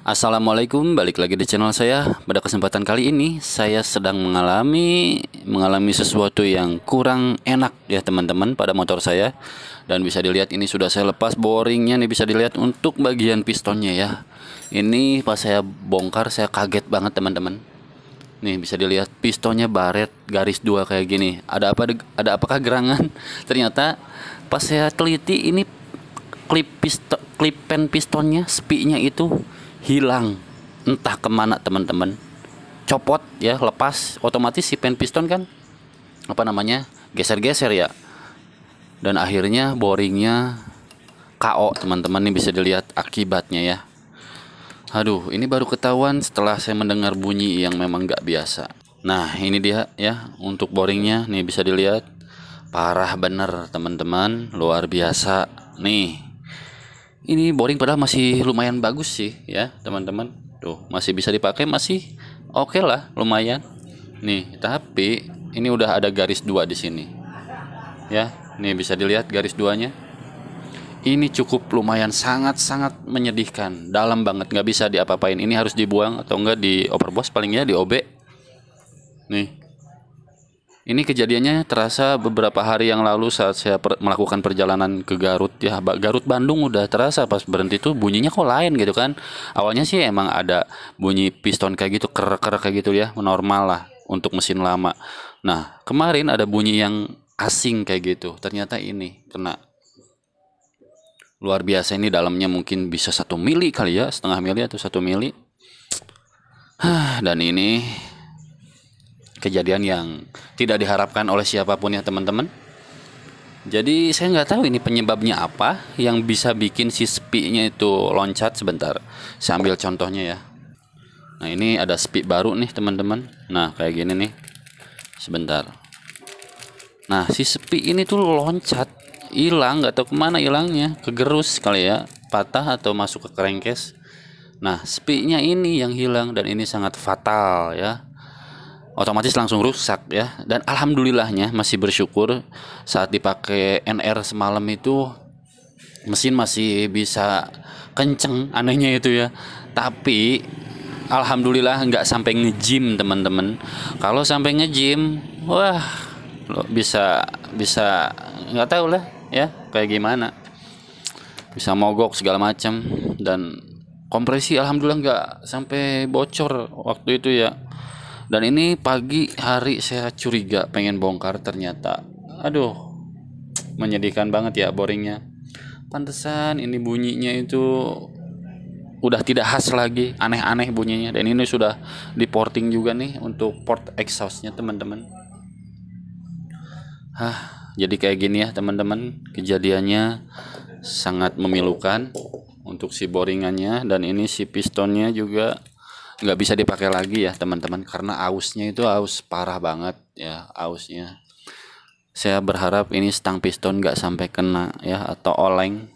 Assalamualaikum, balik lagi di channel saya. Pada kesempatan kali ini saya sedang mengalami mengalami sesuatu yang kurang enak ya teman-teman pada motor saya. Dan bisa dilihat ini sudah saya lepas boringnya nih bisa dilihat untuk bagian pistonnya ya. Ini pas saya bongkar saya kaget banget teman-teman. Nih bisa dilihat pistonnya baret garis dua kayak gini. Ada apa ada apakah gerangan? Ternyata pas saya teliti ini klip piston klip pen pistonnya spinya itu hilang. Entah ke mana teman-teman. Copot ya lepas. Otomatis si pen piston kan apa namanya geser-geser ya. Dan akhirnya boringnya KO teman-teman ini bisa dilihat akibatnya ya. Aduh ini baru ketahuan setelah saya mendengar bunyi yang memang gak biasa. Nah ini dia ya untuk boringnya. Nih bisa dilihat. Parah bener teman-teman. Luar biasa. Nih ini boring padahal masih lumayan bagus sih ya teman-teman. Tuh masih bisa dipakai masih oke okay lah lumayan. Nih tapi ini udah ada garis dua di sini. Ya nih bisa dilihat garis duanya. Ini cukup lumayan sangat-sangat menyedihkan. Dalam banget nggak bisa diapa-apain. Ini harus dibuang atau enggak di overboss palingnya di OB nih ini kejadiannya terasa beberapa hari yang lalu saat saya per melakukan perjalanan ke Garut ya. Garut Bandung udah terasa pas berhenti tuh bunyinya kok lain gitu kan. Awalnya sih emang ada bunyi piston kayak gitu ker-ker kayak gitu ya, normal lah untuk mesin lama. Nah, kemarin ada bunyi yang asing kayak gitu. Ternyata ini kena luar biasa ini dalamnya mungkin bisa satu mili kali ya, setengah mili atau satu mili. Dan ini kejadian yang tidak diharapkan oleh siapa pun ya teman-teman. Jadi saya nggak tahu ini penyebabnya apa yang bisa bikin si spinya itu loncat sebentar. Saya ambil contohnya ya. Nah ini ada spi baru nih teman-teman. Nah kayak gini nih. Sebentar. Nah si spi ini tuh loncat hilang nggak tahu ke mana hilangnya kegerus kali ya patah atau masuk ke kerengkes. Nah spinya ini yang hilang dan ini sangat fatal ya otomatis langsung rusak ya. Dan alhamdulillahnya masih bersyukur saat dipakai NR semalam itu mesin masih bisa kenceng anehnya itu ya. Tapi alhamdulillah nggak sampai ngejim teman-teman. Kalau sampai ngejim wah lo bisa bisa nggak tahu lah ya kayak gimana. Bisa mogok segala macam. Dan kompresi alhamdulillah nggak sampai bocor waktu itu ya dan ini pagi hari saya curiga pengen bongkar ternyata. Aduh menyedihkan banget ya boringnya. Pantesan ini bunyinya itu udah tidak khas lagi aneh-aneh bunyinya. Dan ini sudah di porting juga nih untuk port exhaustnya teman-teman. Hah, jadi kayak gini ya teman-teman. Kejadiannya sangat memilukan untuk si boringannya. Dan ini si pistonnya juga nggak bisa dipakai lagi ya teman-teman. Karena ausnya itu aus parah banget ya ausnya. Saya berharap ini stang piston nggak sampai kena ya atau oleng.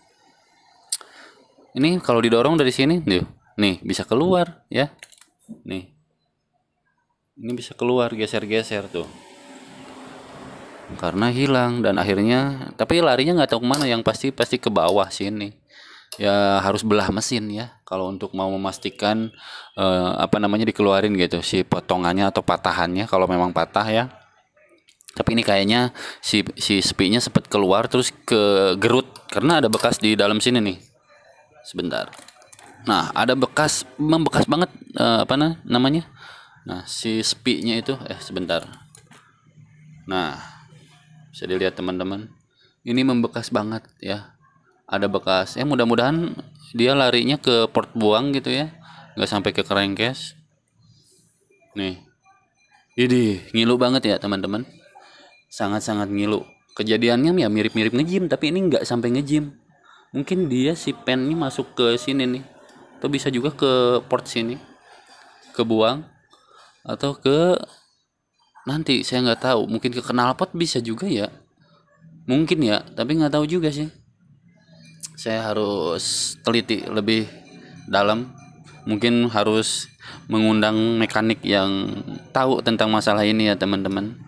Ini kalau didorong dari sini nih nih bisa keluar ya. Nih. Ini bisa keluar geser-geser tuh. Karena hilang dan akhirnya tapi larinya nggak tahu ke mana yang pasti pasti ke bawah sini ya harus belah mesin ya. Kalau untuk mau memastikan uh, apa namanya dikeluarin gitu si potongannya atau patahannya kalau memang patah ya. Tapi ini kayaknya si si spinya sempat keluar terus ke gerut karena ada bekas di dalam sini nih. Sebentar. Nah ada bekas membekas banget uh, apa namanya? Nah si spinya itu eh sebentar. Nah bisa dilihat teman-teman ini membekas banget ya ada bekas. Ya mudah-mudahan dia larinya ke port buang gitu ya. Nggak sampai ke kerengkes. Nih. Ini ngilu banget ya teman-teman. Sangat-sangat ngilu. Kejadiannya ya mirip-mirip ngejim tapi ini nggak sampai ngejim mungkin dia si pennya masuk ke sini nih. Atau bisa juga ke port sini. Ke buang. Atau ke nanti saya nggak tahu. Mungkin ke knalpot bisa juga ya. Mungkin ya tapi nggak tahu juga sih saya harus teliti lebih dalam. Mungkin harus mengundang mekanik yang tahu tentang masalah ini ya teman-teman.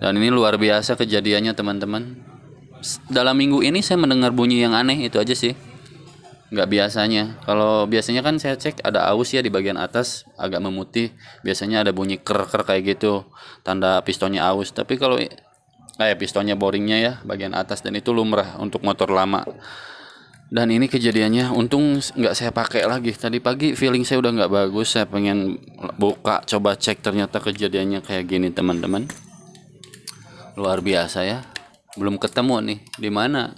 Dan ini luar biasa kejadiannya teman-teman. Dalam minggu ini saya mendengar bunyi yang aneh itu aja sih. Nggak biasanya. Kalau biasanya kan saya cek ada aus ya di bagian atas agak memutih. Biasanya ada bunyi ker ker kayak gitu tanda pistonnya aus. Tapi kalau eh pistonnya boringnya ya bagian atas dan itu lumrah untuk motor lama dan ini kejadiannya untung nggak saya pakai lagi. Tadi pagi feeling saya udah nggak bagus saya pengen buka coba cek ternyata kejadiannya kayak gini teman-teman. Luar biasa ya. Belum ketemu nih di mana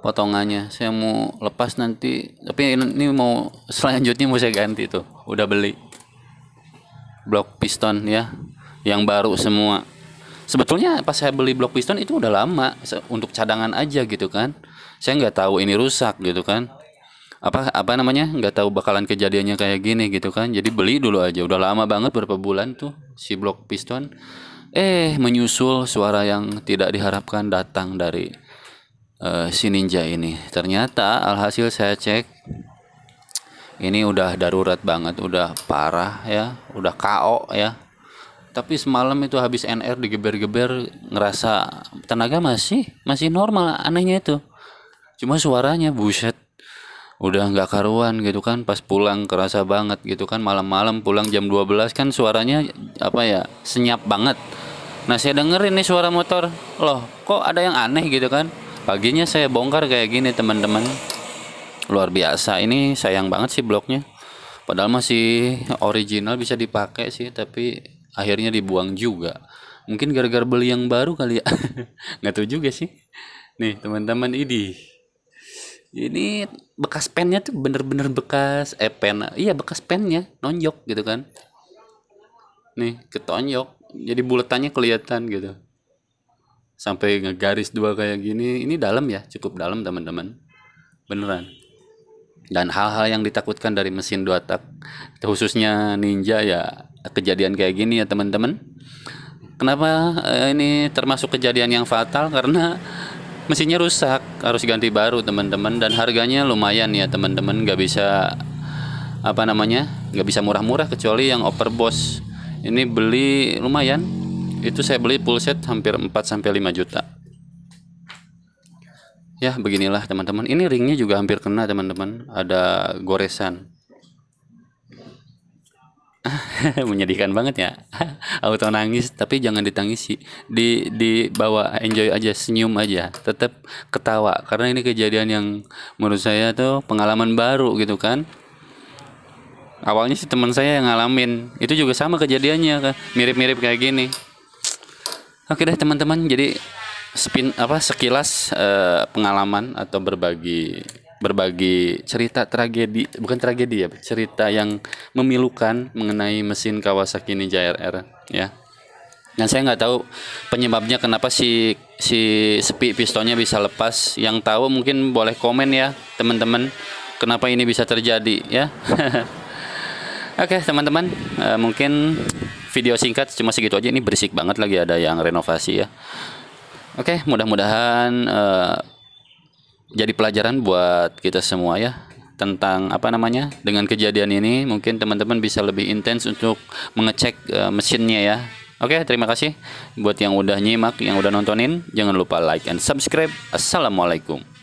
potongannya. Saya mau lepas nanti tapi ini mau selanjutnya mau saya ganti tuh. Udah beli. Blok piston ya yang baru semua. Sebetulnya pas saya beli blok piston itu udah lama untuk cadangan aja gitu kan saya nggak tahu ini rusak gitu kan apa apa namanya nggak tahu bakalan kejadiannya kayak gini gitu kan jadi beli dulu aja udah lama banget berapa bulan tuh si blok piston eh menyusul suara yang tidak diharapkan datang dari uh, si ninja ini. Ternyata alhasil saya cek ini udah darurat banget, udah parah ya, udah KO ya. Tapi semalam itu habis NR digeber-geber ngerasa tenaga masih masih normal anehnya itu. Cuma suaranya buset. Udah nggak karuan gitu kan pas pulang kerasa banget gitu kan malam-malam pulang jam 12 kan suaranya apa ya senyap banget. Nah saya dengerin nih suara motor. Loh kok ada yang aneh gitu kan? Paginya saya bongkar kayak gini teman-teman. Luar biasa ini sayang banget sih bloknya. Padahal masih original bisa dipakai sih tapi akhirnya dibuang juga. Mungkin gara-gara beli yang baru kali ya. Nggak tahu juga sih. Nih teman-teman ini ini bekas pennya tuh bener-bener bekas eh pen iya bekas pennya nonjok gitu kan. Nih ketonjok jadi buletannya kelihatan gitu. Sampai ngegaris dua kayak gini ini dalam ya cukup dalam teman-teman. Beneran. Dan hal-hal yang ditakutkan dari mesin dua tak khususnya ninja ya kejadian kayak gini ya teman-teman. Kenapa eh, ini termasuk kejadian yang fatal? Karena mesinnya rusak harus ganti baru teman-teman. Dan harganya lumayan ya teman-teman. Nggak bisa apa namanya nggak bisa murah-murah kecuali yang overboss ini beli lumayan. Itu saya beli full set hampir 4 sampai 5 juta. Ya beginilah teman-teman. Ini ringnya juga hampir kena teman-teman. Ada goresan menyedihkan banget ya. Auto nangis tapi jangan ditangisi. Di di bawa enjoy aja senyum aja. Tetap ketawa karena ini kejadian yang menurut saya tuh pengalaman baru gitu kan. Awalnya sih teman saya yang ngalamin. Itu juga sama kejadiannya mirip-mirip kayak gini. Oke deh teman-teman, jadi spin apa sekilas uh, pengalaman atau berbagi berbagi cerita tragedi bukan tragedi ya cerita yang memilukan mengenai mesin Kawasaki Ninja RR ya. Dan saya nggak tahu penyebabnya kenapa si si sepi pistonnya bisa lepas. Yang tahu mungkin boleh komen ya teman-teman kenapa ini bisa terjadi ya. Oke teman-teman uh, mungkin video singkat cuma segitu aja. Ini berisik banget lagi ada yang renovasi ya. Oke mudah-mudahan uh, jadi pelajaran buat kita semua ya tentang apa namanya dengan kejadian ini mungkin teman-teman bisa lebih intens untuk mengecek uh, mesinnya ya Oke, terima kasih buat yang udah nyimak, yang udah nontonin. Jangan lupa like and subscribe. Assalamualaikum.